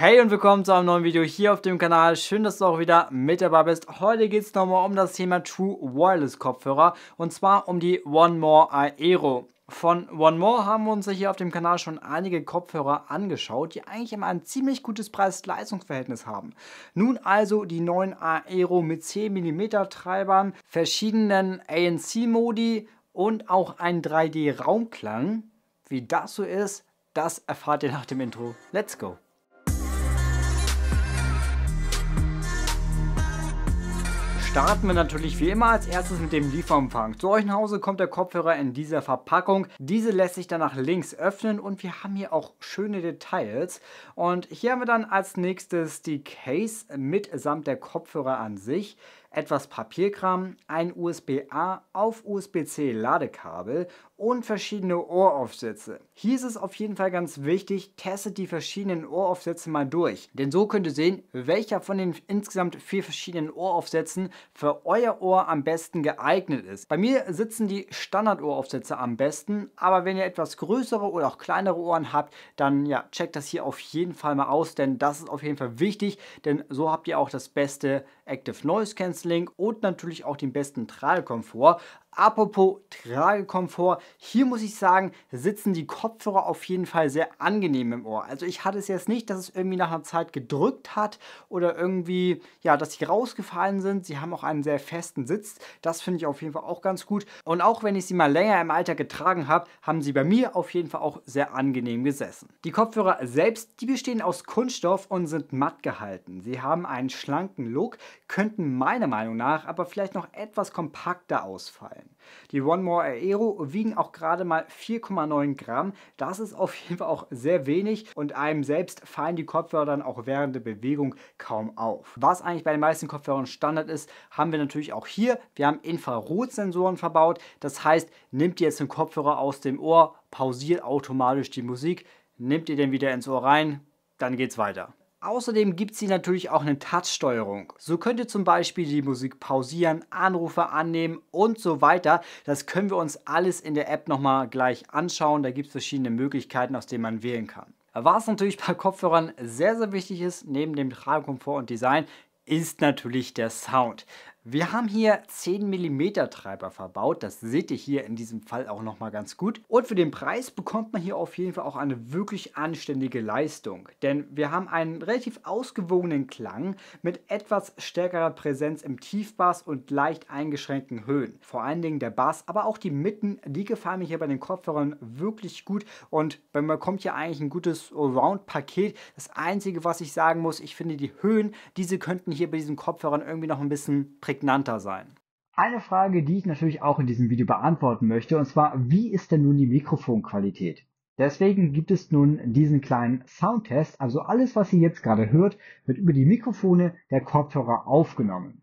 Hey und willkommen zu einem neuen Video hier auf dem Kanal. Schön, dass du auch wieder mit dabei bist. Heute geht es nochmal um das Thema True Wireless Kopfhörer und zwar um die One More Aero. Von One More haben wir uns hier auf dem Kanal schon einige Kopfhörer angeschaut, die eigentlich immer ein ziemlich gutes Preis-Leistungs-Verhältnis haben. Nun also die neuen Aero mit 10 mm Treibern, verschiedenen ANC-Modi und auch ein 3D-Raumklang. Wie das so ist, das erfahrt ihr nach dem Intro. Let's go! Starten wir natürlich wie immer als erstes mit dem Lieferumfang. Zu euch nach Hause kommt der Kopfhörer in dieser Verpackung. Diese lässt sich dann nach links öffnen und wir haben hier auch schöne Details. Und hier haben wir dann als nächstes die Case mitsamt der Kopfhörer an sich etwas Papierkram, ein USB-A auf USB-C Ladekabel und verschiedene Ohraufsätze. Hier ist es auf jeden Fall ganz wichtig, testet die verschiedenen Ohraufsätze mal durch. Denn so könnt ihr sehen, welcher von den insgesamt vier verschiedenen Ohraufsätzen für euer Ohr am besten geeignet ist. Bei mir sitzen die Standard-Ohraufsätze am besten, aber wenn ihr etwas größere oder auch kleinere Ohren habt, dann ja, checkt das hier auf jeden Fall mal aus, denn das ist auf jeden Fall wichtig, denn so habt ihr auch das beste Active Noise Cancelling und natürlich auch den besten Tragekomfort. Apropos Tragekomfort, hier muss ich sagen, sitzen die Kopfhörer auf jeden Fall sehr angenehm im Ohr. Also ich hatte es jetzt nicht, dass es irgendwie nach einer Zeit gedrückt hat oder irgendwie, ja, dass sie rausgefallen sind. Sie haben auch einen sehr festen Sitz. Das finde ich auf jeden Fall auch ganz gut. Und auch wenn ich sie mal länger im Alter getragen habe, haben sie bei mir auf jeden Fall auch sehr angenehm gesessen. Die Kopfhörer selbst, die bestehen aus Kunststoff und sind matt gehalten. Sie haben einen schlanken Look, könnten meiner Meinung nach aber vielleicht noch etwas kompakter ausfallen. Die One More Aero wiegen auch gerade mal 4,9 Gramm. Das ist auf jeden Fall auch sehr wenig und einem selbst fallen die Kopfhörer dann auch während der Bewegung kaum auf. Was eigentlich bei den meisten Kopfhörern Standard ist, haben wir natürlich auch hier. Wir haben Infrarotsensoren verbaut. Das heißt, nimmt ihr jetzt den Kopfhörer aus dem Ohr, pausiert automatisch die Musik, nimmt ihr den wieder ins Ohr rein, dann geht's weiter. Außerdem gibt es hier natürlich auch eine Touch-Steuerung. So könnt ihr zum Beispiel die Musik pausieren, Anrufe annehmen und so weiter. Das können wir uns alles in der App nochmal gleich anschauen. Da gibt es verschiedene Möglichkeiten, aus denen man wählen kann. Was natürlich bei Kopfhörern sehr, sehr wichtig ist, neben dem Tragekomfort und Design, ist natürlich der Sound. Wir haben hier 10 mm Treiber verbaut, das seht ihr hier in diesem Fall auch nochmal ganz gut. Und für den Preis bekommt man hier auf jeden Fall auch eine wirklich anständige Leistung. Denn wir haben einen relativ ausgewogenen Klang mit etwas stärkerer Präsenz im Tiefbass und leicht eingeschränkten Höhen. Vor allen Dingen der Bass, aber auch die Mitten, die gefallen mir hier bei den Kopfhörern wirklich gut. Und man bekommt hier eigentlich ein gutes Allround-Paket. Das Einzige, was ich sagen muss, ich finde die Höhen, diese könnten hier bei diesen Kopfhörern irgendwie noch ein bisschen prägnanter sein. Eine Frage, die ich natürlich auch in diesem Video beantworten möchte, und zwar, wie ist denn nun die Mikrofonqualität? Deswegen gibt es nun diesen kleinen Soundtest, also alles, was ihr jetzt gerade hört, wird über die Mikrofone der Kopfhörer aufgenommen.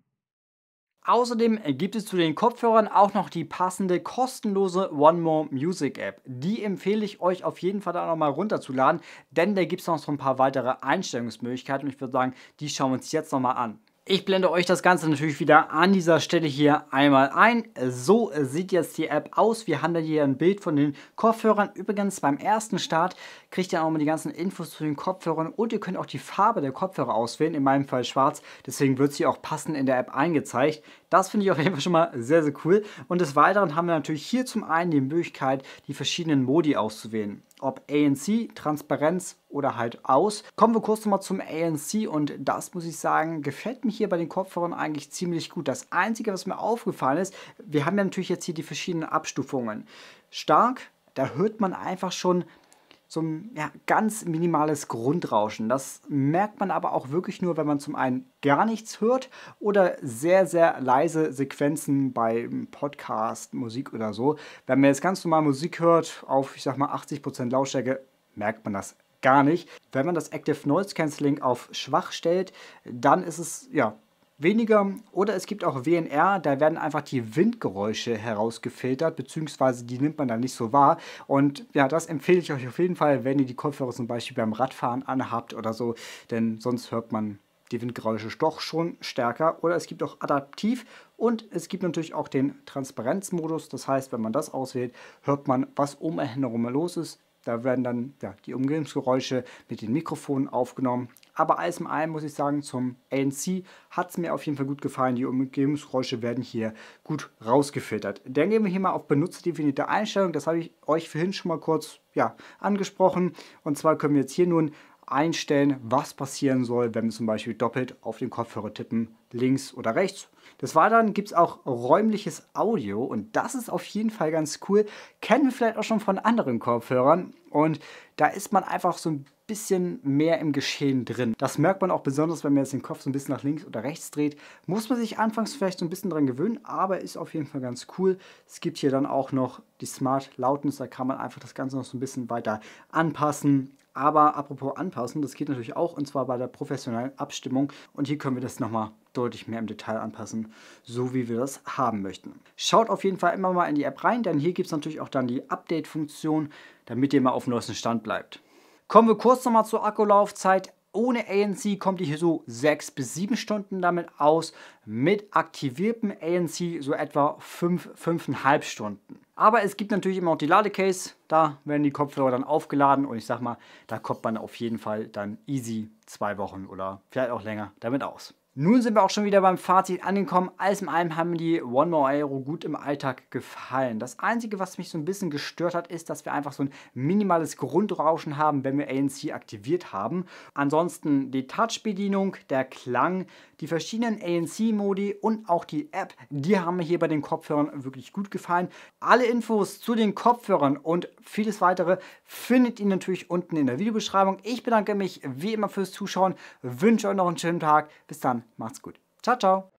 Außerdem gibt es zu den Kopfhörern auch noch die passende kostenlose One More Music App. Die empfehle ich euch auf jeden Fall da nochmal runterzuladen, denn da gibt es noch so ein paar weitere Einstellungsmöglichkeiten und ich würde sagen, die schauen wir uns jetzt nochmal an. Ich blende euch das Ganze natürlich wieder an dieser Stelle hier einmal ein. So sieht jetzt die App aus. Wir haben da hier ein Bild von den Kopfhörern. Übrigens beim ersten Start kriegt ihr auch mal die ganzen Infos zu den Kopfhörern und ihr könnt auch die Farbe der Kopfhörer auswählen. In meinem Fall schwarz. Deswegen wird sie auch passend in der App eingezeigt. Das finde ich auf jeden Fall schon mal sehr, sehr cool. Und des Weiteren haben wir natürlich hier zum einen die Möglichkeit, die verschiedenen Modi auszuwählen ob ANC, Transparenz oder halt aus. Kommen wir kurz nochmal zum ANC und das muss ich sagen, gefällt mir hier bei den Kopfhörern eigentlich ziemlich gut. Das Einzige, was mir aufgefallen ist, wir haben ja natürlich jetzt hier die verschiedenen Abstufungen. Stark, da hört man einfach schon so ein ja, ganz minimales Grundrauschen. Das merkt man aber auch wirklich nur, wenn man zum einen gar nichts hört oder sehr, sehr leise Sequenzen bei Podcast, Musik oder so. Wenn man jetzt ganz normal Musik hört auf, ich sag mal, 80% Lautstärke, merkt man das gar nicht. Wenn man das Active Noise Cancelling auf schwach stellt, dann ist es ja weniger. Oder es gibt auch WNR, da werden einfach die Windgeräusche herausgefiltert, beziehungsweise die nimmt man dann nicht so wahr. Und ja, das empfehle ich euch auf jeden Fall, wenn ihr die Kopfhörer zum Beispiel beim Radfahren anhabt oder so, denn sonst hört man die Windgeräusche doch schon stärker. Oder es gibt auch adaptiv und es gibt natürlich auch den Transparenzmodus. Das heißt, wenn man das auswählt, hört man, was um einen herum los ist. Da werden dann ja, die Umgebungsgeräusche mit den Mikrofonen aufgenommen. aber alles in allem muss ich sagen, zum ANC hat es mir auf jeden Fall gut gefallen. Die Umgebungsgeräusche werden hier gut rausgefiltert. Dann gehen wir hier mal auf benutzerdefinierte Einstellungen. Das habe ich euch vorhin schon mal kurz ja, angesprochen. Und zwar können wir jetzt hier nun einstellen, was passieren soll, wenn wir zum Beispiel doppelt auf den Kopfhörer tippen, links oder rechts. Des Weiteren gibt es auch räumliches Audio und das ist auf jeden Fall ganz cool. Kennen wir vielleicht auch schon von anderen Kopfhörern und da ist man einfach so ein bisschen mehr im Geschehen drin. Das merkt man auch besonders, wenn man jetzt den Kopf so ein bisschen nach links oder rechts dreht. Muss man sich anfangs vielleicht so ein bisschen dran gewöhnen, aber ist auf jeden Fall ganz cool. Es gibt hier dann auch noch die Smart Loudness, da kann man einfach das Ganze noch so ein bisschen weiter anpassen. Aber apropos anpassen, das geht natürlich auch und zwar bei der professionellen Abstimmung. Und hier können wir das nochmal deutlich mehr im Detail anpassen, so wie wir das haben möchten. Schaut auf jeden Fall immer mal in die App rein, denn hier gibt es natürlich auch dann die Update-Funktion, damit ihr mal auf dem neuesten Stand bleibt. Kommen wir kurz nochmal zur Akkulaufzeit. Ohne ANC kommt ihr hier so 6 bis 7 Stunden damit aus. Mit aktiviertem ANC so etwa 5, 5,5 Stunden. Aber es gibt natürlich immer noch die Ladecase. Da werden die Kopfhörer dann aufgeladen und ich sag mal, da kommt man auf jeden Fall dann easy zwei Wochen oder vielleicht auch länger damit aus. Nun sind wir auch schon wieder beim Fazit angekommen. Alles in allem haben die One More Aero gut im Alltag gefallen. Das Einzige, was mich so ein bisschen gestört hat, ist, dass wir einfach so ein minimales Grundrauschen haben, wenn wir ANC aktiviert haben. Ansonsten die Touch-Bedienung, der Klang, die verschiedenen ANC-Modi und auch die App, die haben mir hier bei den Kopfhörern wirklich gut gefallen. Alle Infos zu den Kopfhörern und vieles weitere findet ihr natürlich unten in der Videobeschreibung. Ich bedanke mich wie immer fürs Zuschauen, wünsche euch noch einen schönen Tag. Bis dann. Macht's gut. Ciao, ciao.